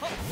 はっ。